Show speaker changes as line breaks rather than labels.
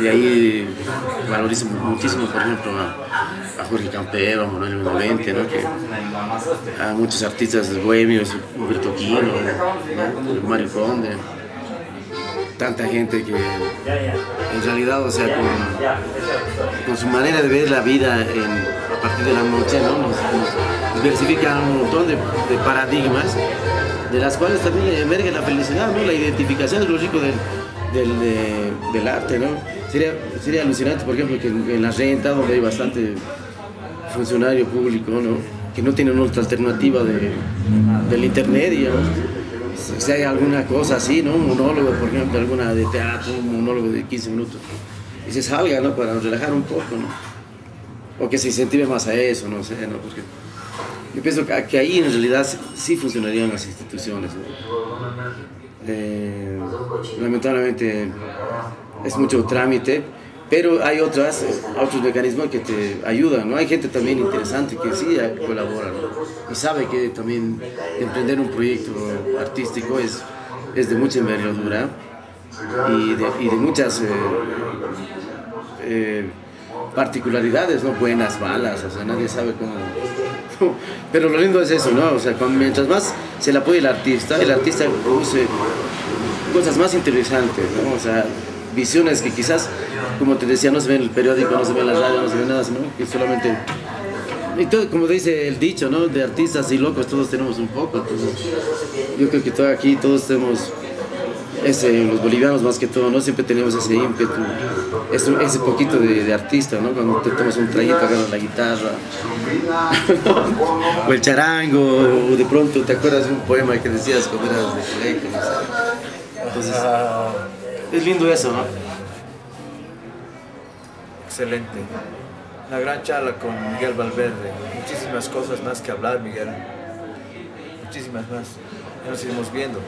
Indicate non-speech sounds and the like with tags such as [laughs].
Y ahí valorizo muchísimo, por ejemplo, a, Jorge Campero, a Manuel Benavente, ¿no? que, a muchos artistas bohemios, Humberto Quino, Mario Conde, tanta gente que en realidad, o sea, con, su manera de ver la vida a partir de la noche, ¿no? nos, diversifica un montón de, paradigmas de las cuales también emerge la felicidad, ¿no? la identificación es lo rico del, del, arte. ¿no? Sería, sería alucinante, por ejemplo, que en, la renta, donde hay bastante funcionario público, ¿no? que no tienen otra alternativa de, del internet, digamos, si hay alguna cosa así, ¿no? un monólogo, por ejemplo, alguna de teatro, un monólogo de 15 minutos, y se salga ¿no? para relajar un poco, ¿no? o que se incentive más a eso, no sé, ¿no? porque yo pienso que, ahí en realidad sí funcionarían las instituciones. Eh, lamentablemente es mucho trámite, pero hay otras, otros mecanismos que te ayudan, ¿no? Hay gente también interesante que sí colabora, Y sabe que también emprender un proyecto artístico es, es de mucha envergadura y de, y de muchas... Eh, eh, particularidades, ¿no? Buenas, malas, o sea, nadie sabe cómo... Pero lo lindo es eso, ¿no? O sea, mientras más se le apoya el artista, el artista produce cosas más interesantes, ¿no? O sea, visiones que quizás, como te decía, no se ven en el periódico, no se ven en la radio, no se ve nada, ¿no? Que solamente... Y todo, como dice el dicho, ¿no? De artistas y locos todos tenemos un poco, entonces yo creo que todo aquí todos tenemos ese, los bolivianos más que todo, ¿no? Siempre tenemos ese ímpetu, ese, poquito de, artista, ¿no? Cuando te tomas un traguito agarras la guitarra, [laughs] o el charango, o de pronto te acuerdas de un poema que decías cuando eras de colegio, Entonces, es lindo eso, ¿no?
Excelente. Una gran charla con Miguel Valverde. Muchísimas cosas más que hablar, Miguel. Muchísimas más. Ya nos iremos viendo.